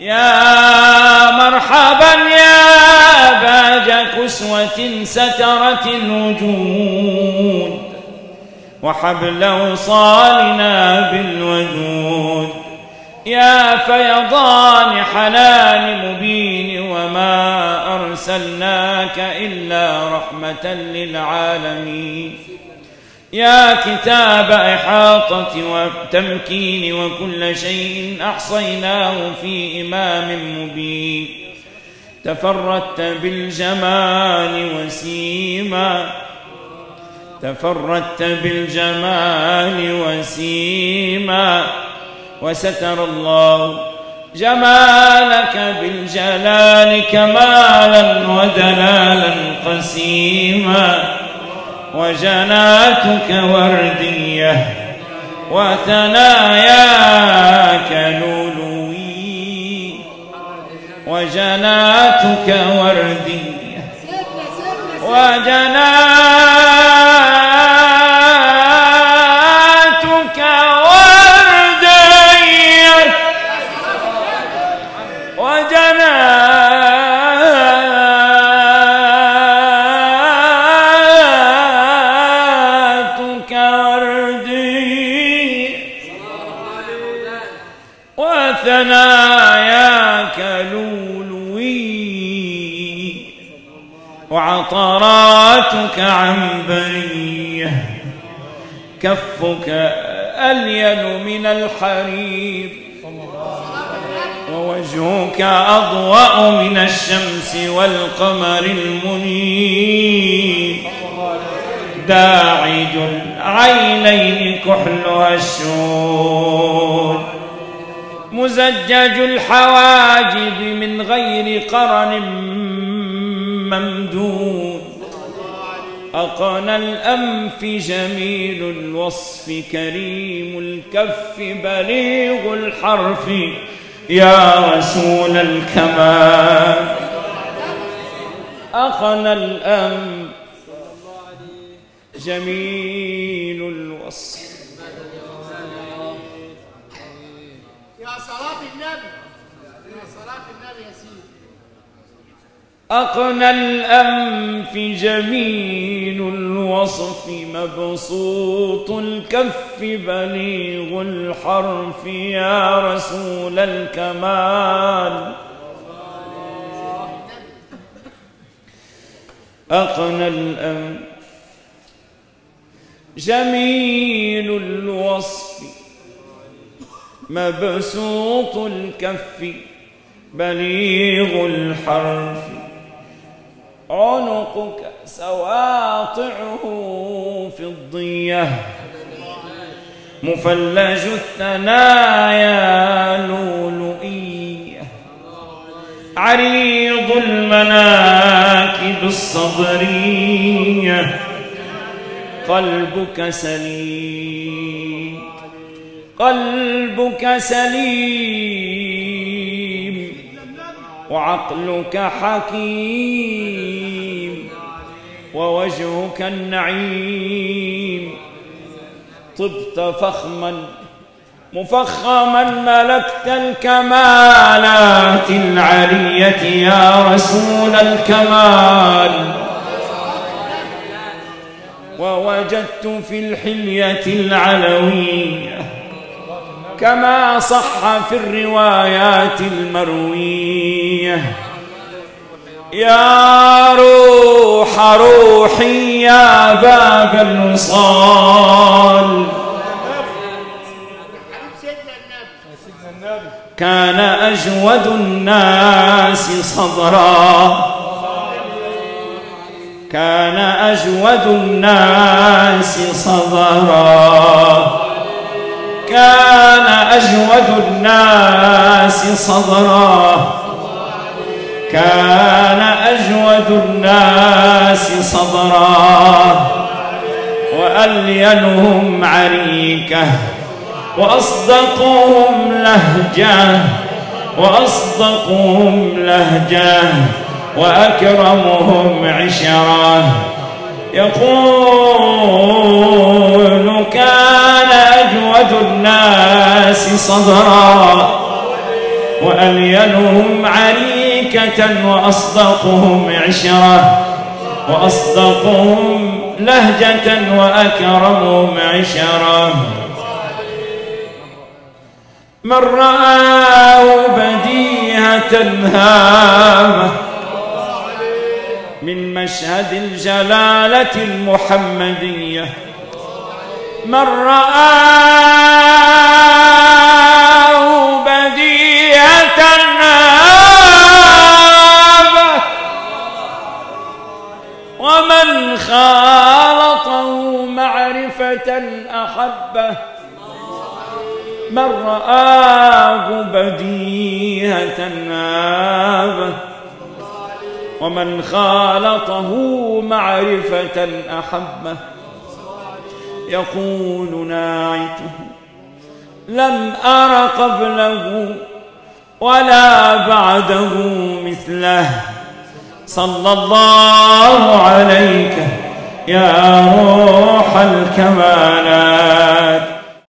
يا مرحبا يا باج كسوة سترت الوجود وحبل وصالنا بالوجود يا فيضان حنان مبين وما أرسلناك إلا رحمة للعالمين يا كتاب إحاطة وتمكين وكل شيء أحصيناه في إمام مبين. تفردت بالجمال وسيما. تفردت بالجمال وسيما. وستر الله جمالك بالجلال كمالا ودلالا قسيما. وجناتك وردية وثناياك لؤلؤي وجناتك وعطراتك عنبرية كفك ألين من الحرير. ووجهك أضوأ من الشمس والقمر المنير. داعج العينين كحلها الشهود مزجج الحواجب من غير قرن ممدود. أقنى الأنف جميل الوصف كريم الكف بليغ الحرف. يا رسول الكمال. أقنى الأنف جميل الوصف. يا صلاة النبي. يا صلاة النبي يا سيدي. أقنى الأنف جميل الوصف مبسوط الكف بليغ الحرف يا رسول الكمال. أقنى الأنف جميل الوصف مبسوط الكف بليغ الحرف عنقك سواطعه فضية مفلج الثنايا لؤلؤية. عريض المناكب الصبرية. قلبك سليم. قلبك سليم. وعقلك حكيم ووجهك النعيم طبت فخما مفخما ملكت الكمالات العلية يا رسول الكمال ووجدت في الحلية العلوية كما صح في الروايات المروية. يا روح روحي يا باب الوصال. كان أجود الناس صدرا كان أجود الناس صدرا كان أجود الناس صدرا كان أجود الناس صدرا وألينهم عريكة. وأصدقهم لهجة. وأصدقهم لهجة. وأكرمهم عشرة. يقول صدرا وألينهم عريكة وأصدقهم عشرة وأصدقهم لهجة وأكرمهم عشرة من رآه بديهة هامة من مشهد الجلالة المحمدية من رآه خالطه معرفة أحبه. من رآه بديهة نابه ومن خالطه معرفة أحبه. يقول ناعته لم أر قبله ولا بعده مثله. صلى الله عليك يا روح الكمالات.